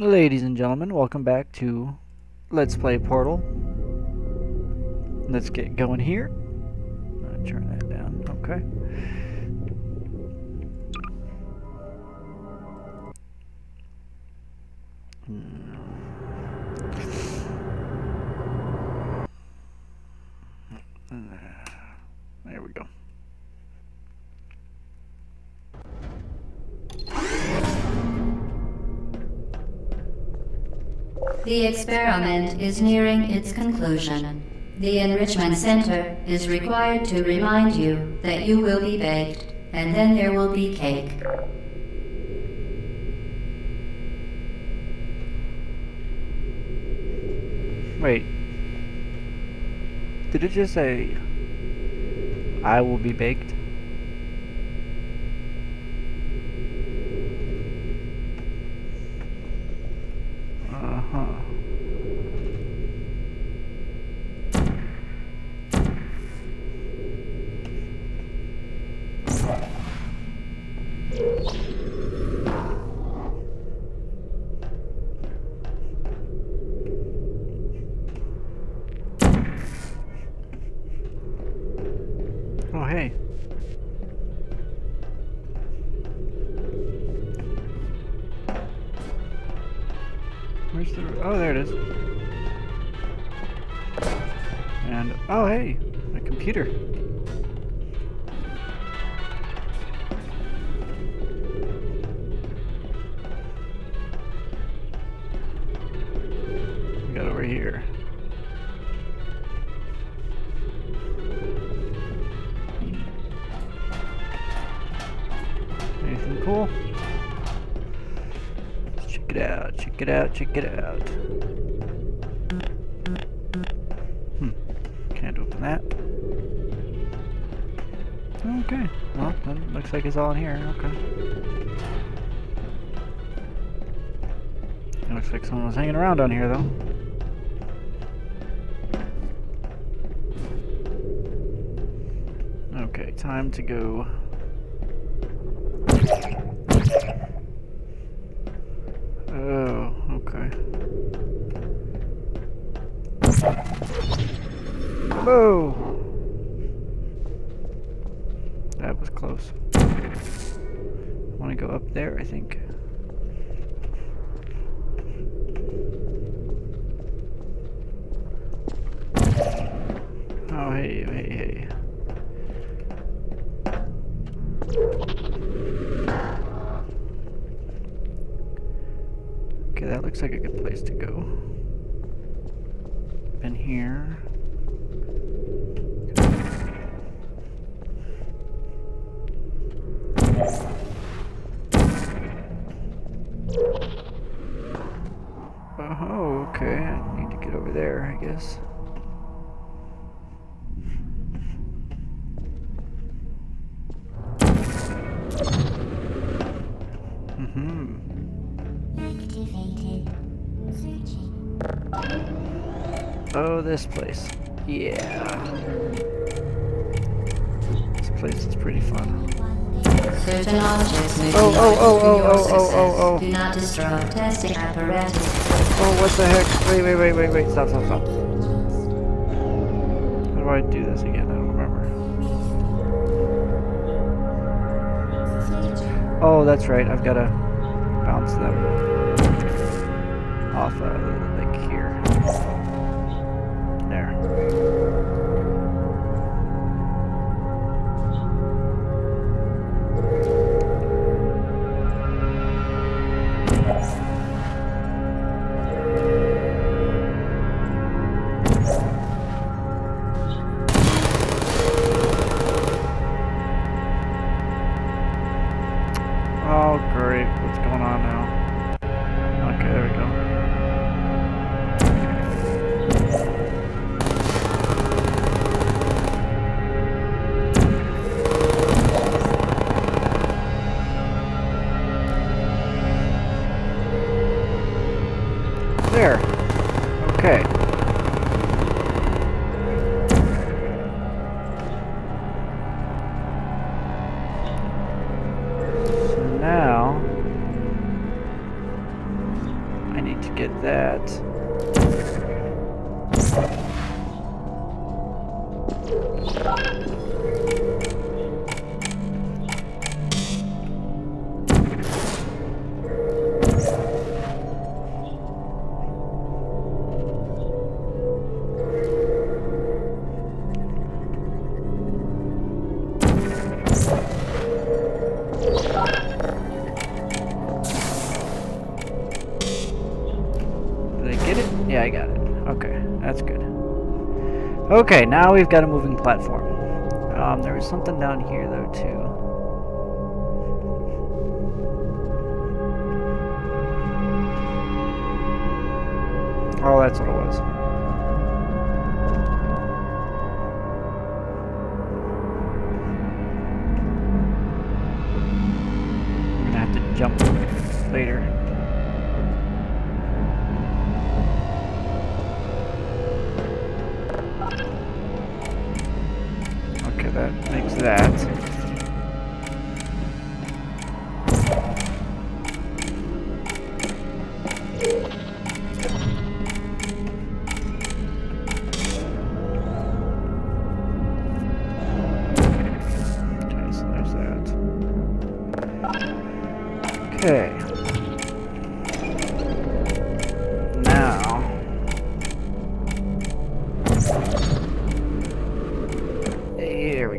Ladies and gentlemen, welcome back to Let's Play Portal. Let's get going here. Turn that down, okay. The experiment is nearing its conclusion. The Enrichment Center is required to remind you that you will be baked, and then there will be cake. Wait. Did it just say I will be baked? Oh, there it is. And... Oh, hey! My computer. Got over here. Anything cool? Check it out, check it out, check it out. Looks like it's all in here. Okay. It looks like someone was hanging around down here, though. Okay, time to go Oh, okay. Whoa! That was close. I want to go up there, I think. Oh, hey, hey, hey. Okay, that looks like a good place to go. In here. Oh, okay. I need to get over there, I guess. Mm-hmm. Activated. Searching. Oh, this place. Yeah. This place is pretty fun. Certain objects may Oh, be oh, oh, to oh, your oh, oh, success. oh, oh. Do not destroy testing apparatus. Oh, what the heck? Wait, wait, wait, wait, wait. Stop, stop, stop. How do I do this again? I don't remember. Oh, that's right. I've got to bounce them off, uh, I got it. Okay, that's good. Okay, now we've got a moving platform. Um, there was something down here though too. Oh, that's what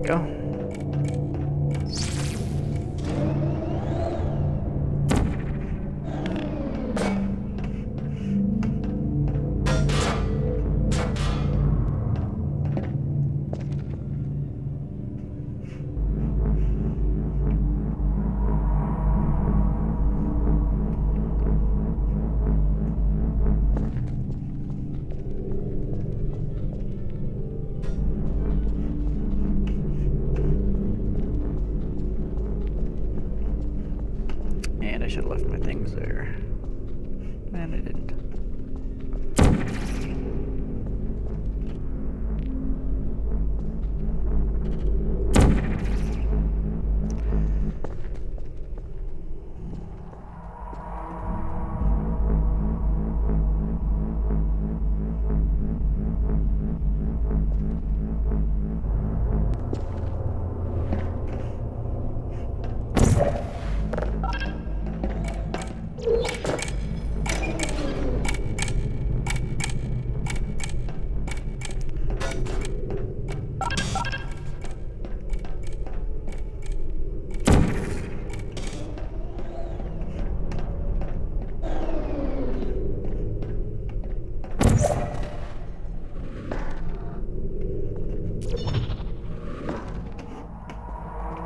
go.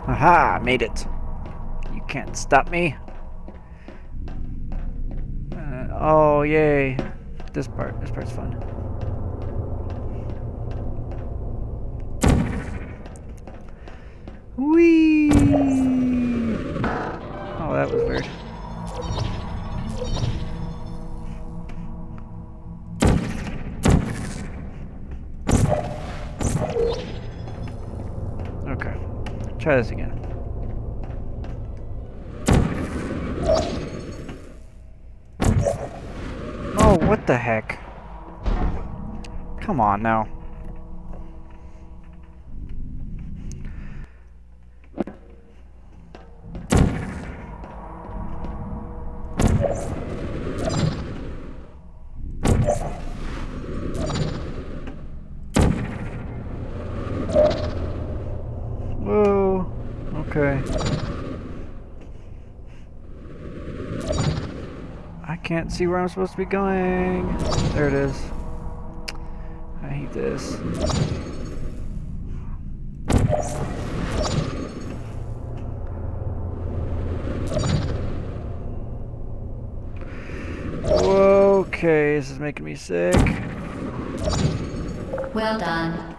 Aha! Made it. Can't stop me. Uh, oh, yay. This part. This part's fun. Whee! Oh, that was weird. Oh, what the heck? Come on now. Whoa. Okay. I can't see where I'm supposed to be going. There it is. I hate this. Okay, this is making me sick. Well done.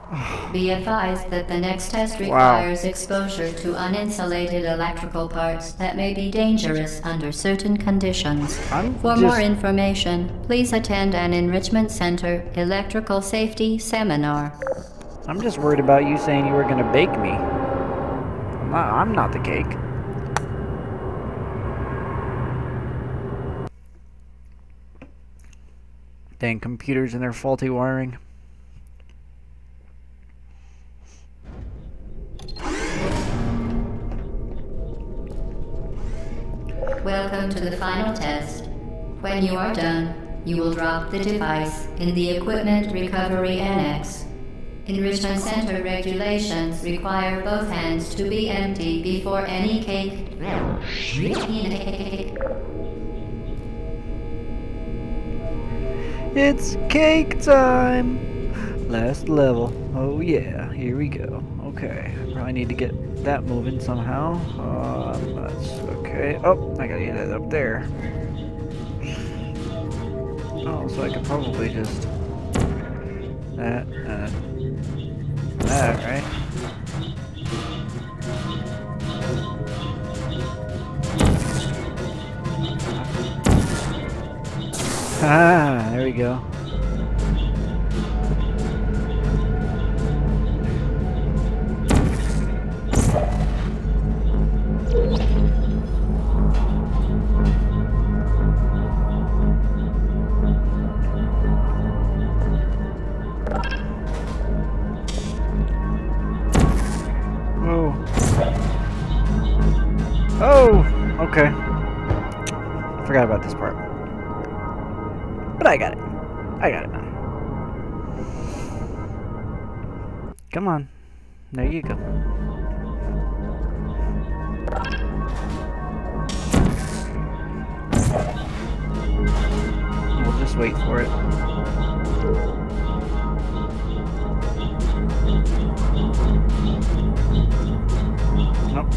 Be advised that the next test Wow. requires exposure to uninsulated electrical parts that may be dangerous under certain conditions. I'm For just- more information, please attend an Enrichment Center electrical safety seminar. I'm just worried about you saying you were gonna bake me. I'm not, I'm not the cake. Dang computers and their faulty wiring. Welcome to the final test. When you are done, you will drop the device in the Equipment Recovery Annex. Enrichment Center regulations require both hands to be empty before any cake. It's cake time! Last level. Oh yeah, here we go. Okay, probably need to get that moving somehow. Um, That's okay. Oh, I gotta get it up there. Oh, so I could probably just that and that, right? Ah, there we go. Come on. There you go. We'll just wait for it. Nope.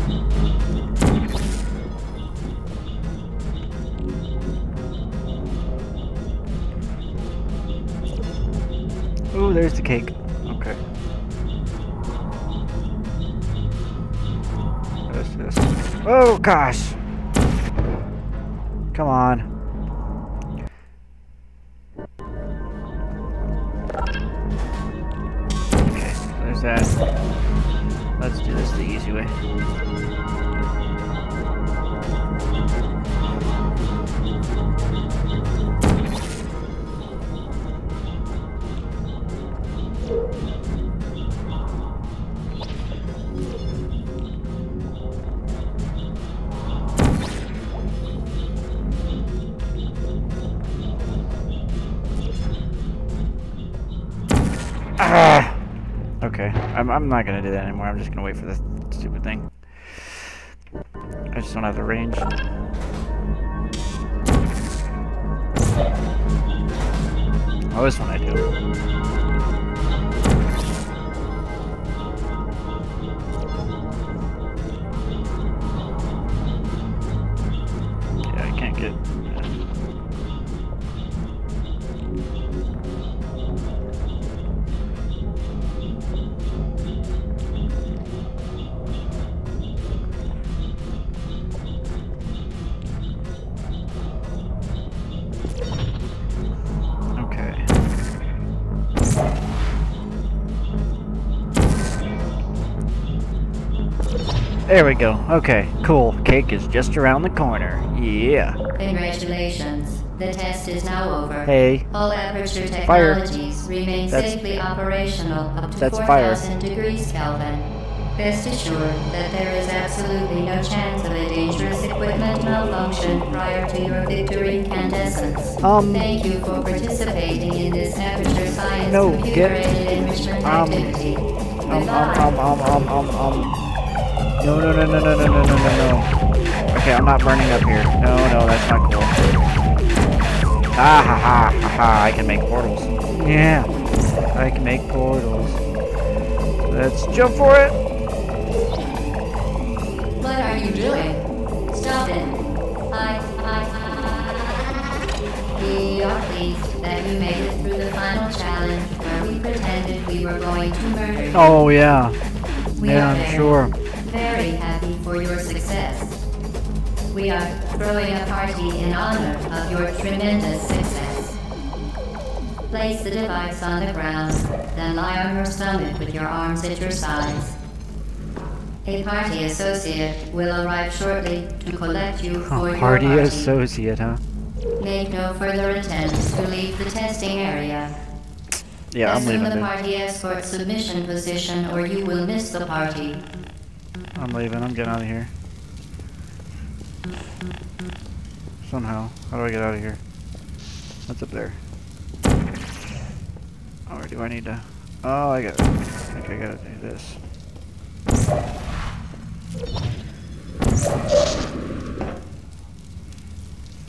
Ooh, there's the cake. Oh gosh! Come on. Okay, there's that. Let's do this the easy way. I'm not gonna do that anymore. I'm just gonna wait for this stupid thing. I just don't have the range. Oh, this one I do. There we go. Okay, cool. Cake is just around the corner. Yeah. Congratulations. The test is now over. Hey. All Aperture Fire. technologies remain That's- safely operational up to That's 4,000 degrees Kelvin. Rest assured that there is absolutely no chance of a dangerous equipment malfunction prior to your victory incandescence. Um, Thank you for participating in this Aperture Science No, computer-aided get- enrichment um, activity. Um, um, um, um, um, um, um. No, no, no, no, no, no, no, no, no, no. Okay, I'm not burning up here. No, no, that's not cool. Ah, ha, ha, ha, ha. I can make portals. Yeah. I can make portals. Let's jump for it. What are you doing? Stop it. I, I, I. We are pleased that you made it through the final challenge where we pretended we were going to murder you. Oh, yeah. we Yeah, I'm very, sure. Very happy for your success. We are throwing a party in honor of your tremendous success. Place the device on the ground, then lie on your stomach with your arms at your sides. A party associate will arrive shortly to collect you for your Party party. associate, huh? Make no further attempts to leave the testing area. Yeah, I'm Assume the party escort submission position or you will miss the party. I'm leaving. I'm getting out of here. Somehow. How do I get out of here? What's up there? Oh, or do I need to... Oh, I got... I think I gotta do this.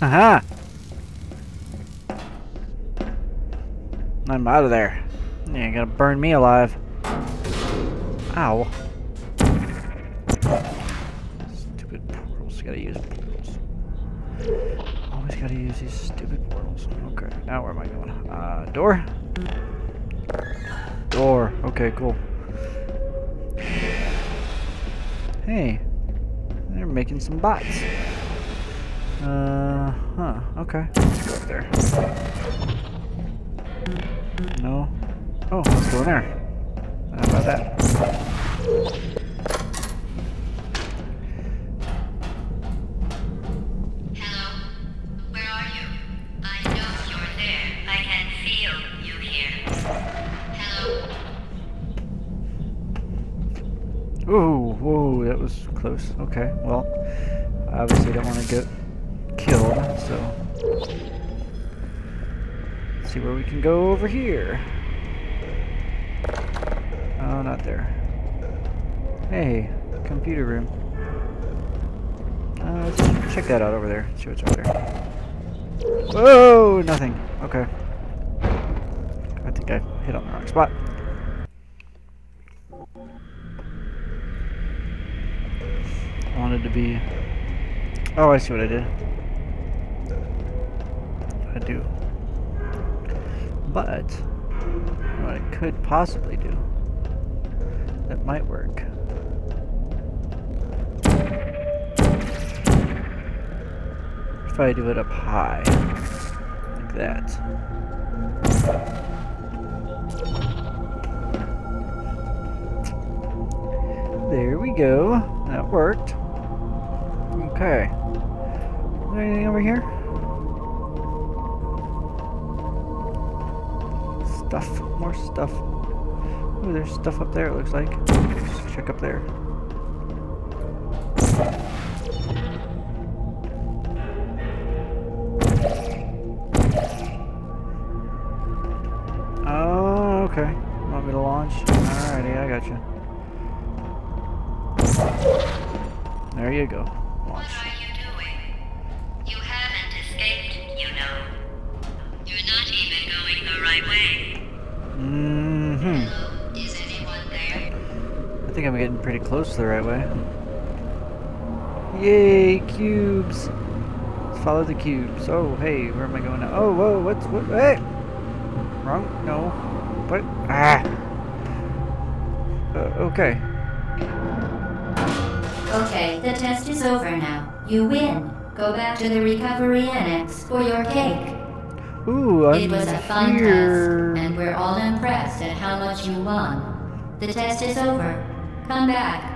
Aha! I'm out of there. You gotta burn me alive. Ow. Gotta use portals. Always gotta use these stupid portals. Okay, now where am I going? Uh, door? Door. Okay, cool. Hey. They're making some bots. Uh, huh. Okay. Let's go up there. No. Oh, let's go in there. How about that? Close. Okay, well, I obviously don't want to get killed, so let's see where we can go over here. Oh, not there. Hey, computer room. Uh, let's check that out over there. See what's over there. Whoa, nothing. Okay. I think I hit on the wrong spot. Wanted to be... Oh, I see what I did. I do. But, what I could possibly do that might work. If I do it up high, like that. There we go. That worked. Okay. Is there anything over here? Stuff. More stuff. Ooh, there's stuff up there, it looks like. Let's check up there. Oh, okay. Want me to launch? Alrighty, I got you. There you go. The right way. Yay, cubes! Let's follow the cubes. Oh, hey, where am I going now? Oh, whoa, what's, what, hey! Wrong, no. What? Ah! Uh, okay. Okay, the test is over now. You win. Go back to the recovery annex for your cake. Ooh, I'm It was a fun here. test, and we're all impressed at how much you won. The test is over. Come back.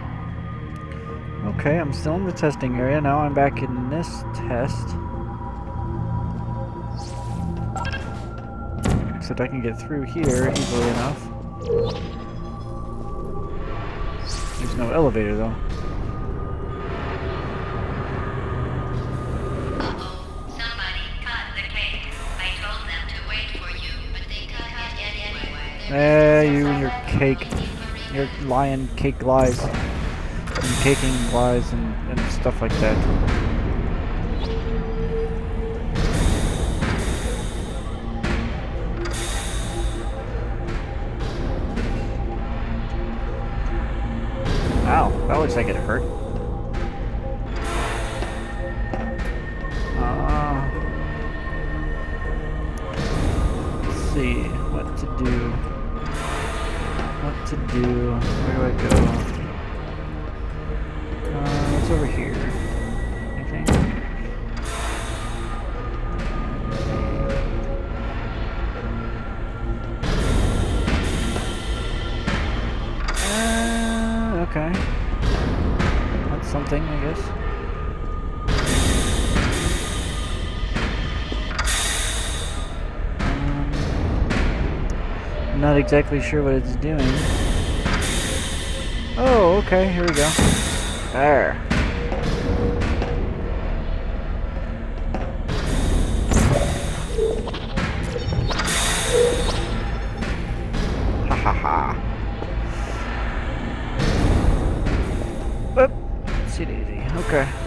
Okay, I'm still in the testing area. Now I'm back in this test. Except I can get through here easily enough. There's no elevator though. Somebody cut the cake. I told them to wait for you, but they cut it anyway. Eh, you and your cake. Your lying cake lies. And caking lies and, and stuff like that. Ow, that looks like it hurt. thing, I guess. Um, not exactly sure what it's doing. Oh, okay, here we go. There. Okay.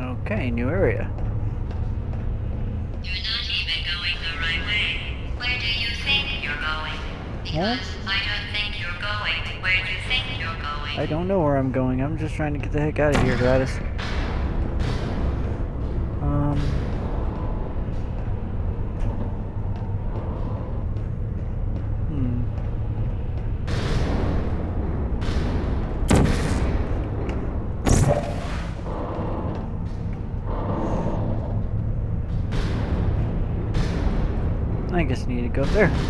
Okay, new area. You're not even going the right way. Where do you think you're going? Because what? I don't think you're going. Where you think you're going? I don't know where I'm going. I'm just trying to get the heck out of here, GLaDOS. go there.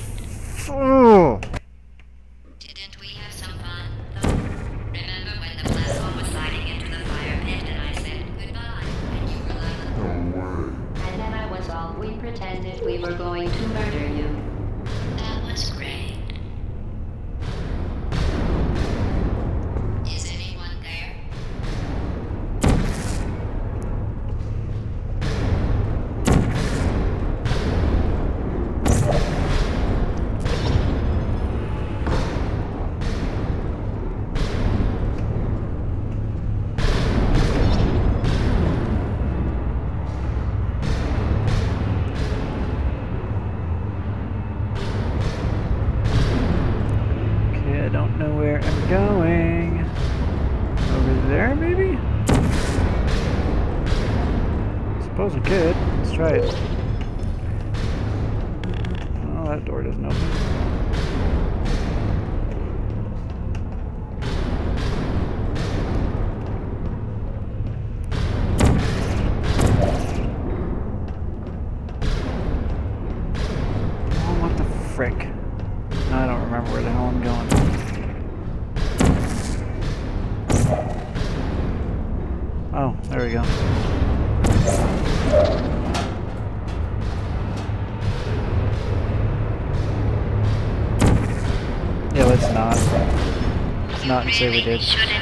say we did.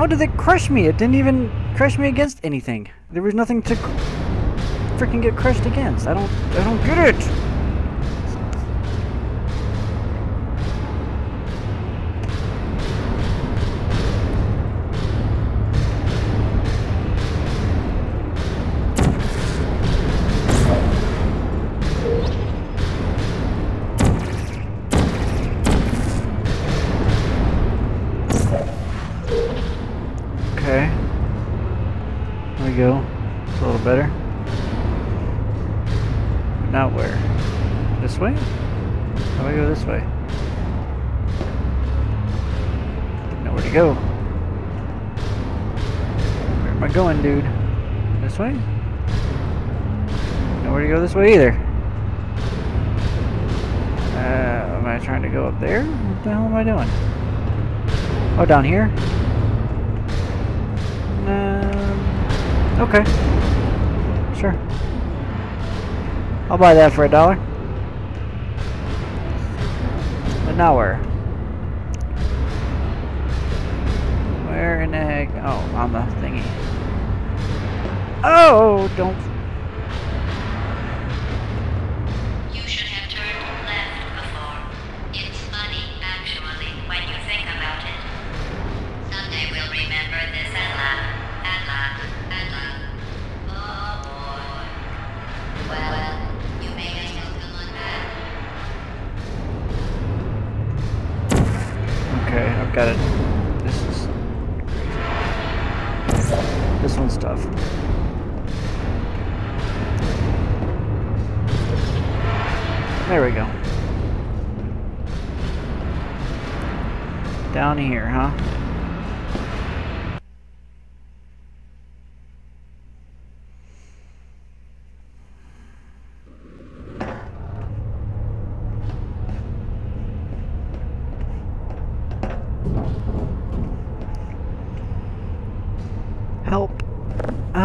How did it crush me? It didn't even crush me against anything. There was nothing to freaking get crushed against. I don't, I don't get it. Way? Nowhere to go this way either. Uh, am I trying to go up there? What the hell am I doing? Oh, down here? Um, okay. Sure. I'll buy that for a dollar. But now where? Where in the heck? Oh, on the thingy. Oh, don't.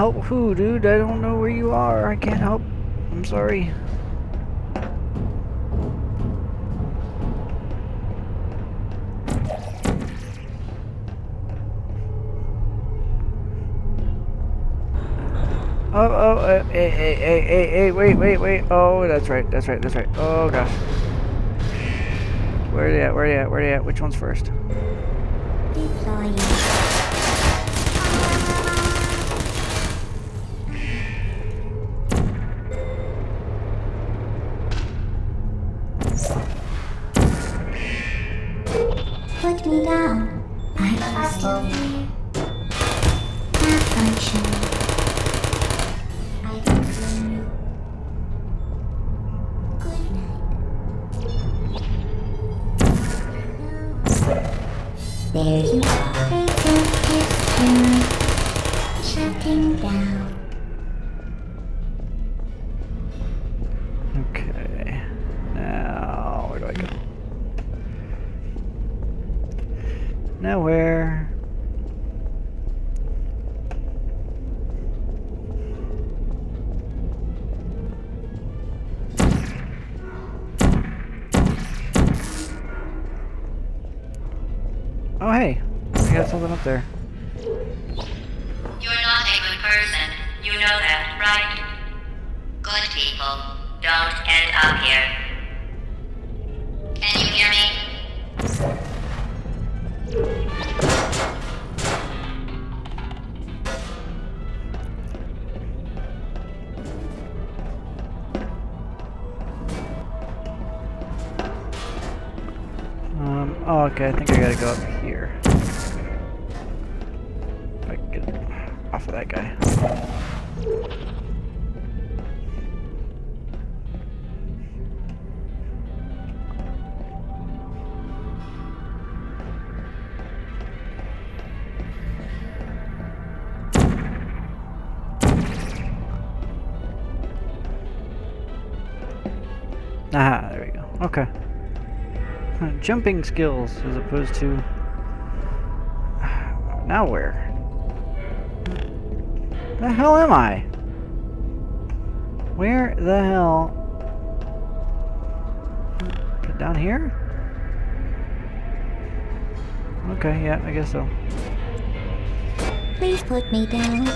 Help who, dude? I don't know where you are. I can't help. I'm sorry. Oh, oh, uh, hey, hey, hey, hey, hey, wait, wait, wait. Oh, that's right, that's right, that's right. Oh, gosh. Where are they at? Where are they at? Where are they at? Which one's first? There you are. Shutting down. Of that guy. Aha, there we go. Okay. Jumping skills as opposed to. Now where? The hell am I? Where the hell? Down here? Okay, yeah, I guess so. Please put me down.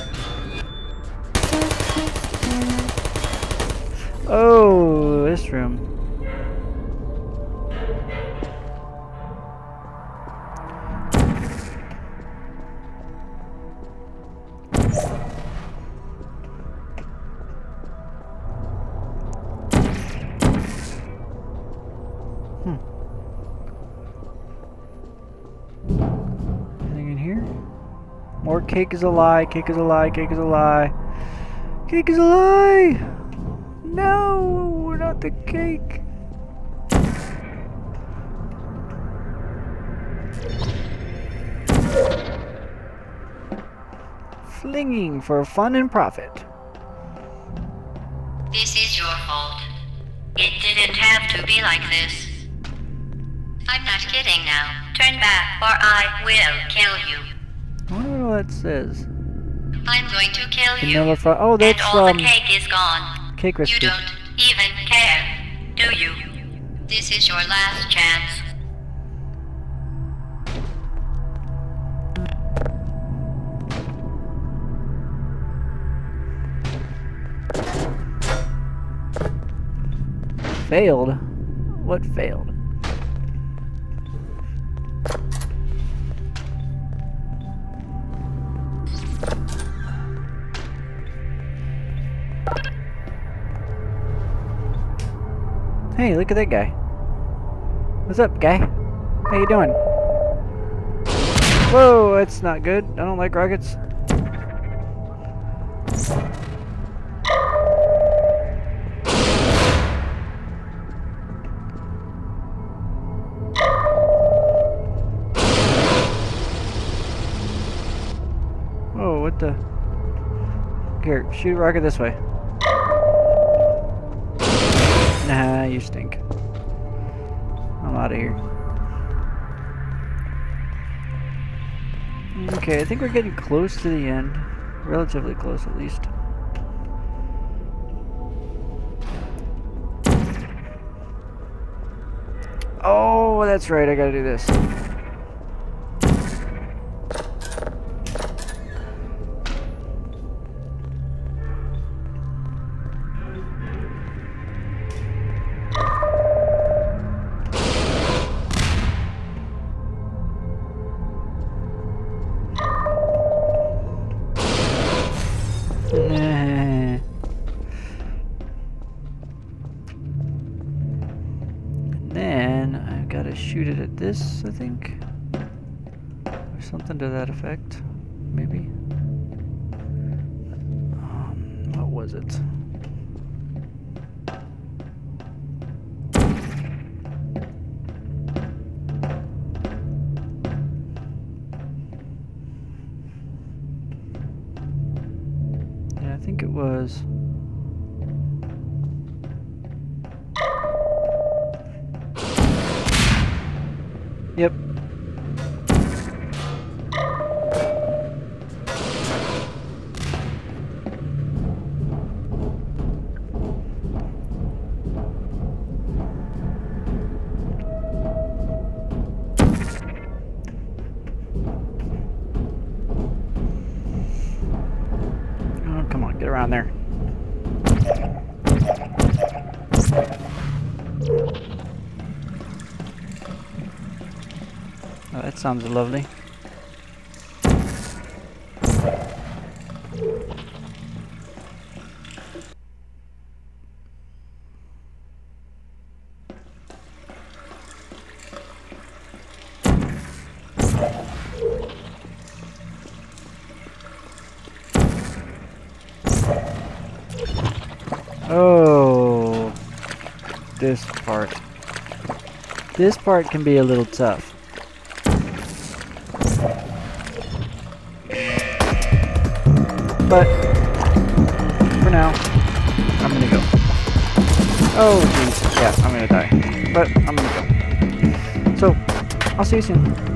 Oh, this room. More cake is a lie, cake is a lie, cake is a lie. Cake is a lie! No, we're not the cake. Flinging for fun and profit. This is your fault. It didn't have to be like this. I'm not kidding now. Turn back, or I will kill you. What that says. I'm going to kill you. Vanilla fro- oh, that's and all um, the cake is gone. cake You recipe. don't even care, do you? This is your last chance. Failed? What failed? Hey, look at that guy. What's up, guy? How you doing? Whoa, that's not good. I don't like rockets. Oh, what the? Here, shoot a rocket this way. Nah, you stink. I'm out of here. Okay, I think we're getting close to the end. Relatively close, at least. Oh, that's right, I gotta do this. I think. Or something to that effect, maybe. Um, what was it? Around there. Oh, that sounds lovely. This part can be a little tough. But for now, I'm gonna go. Oh jeez, yeah, I'm gonna die. But I'm gonna go. So, I'll see you soon.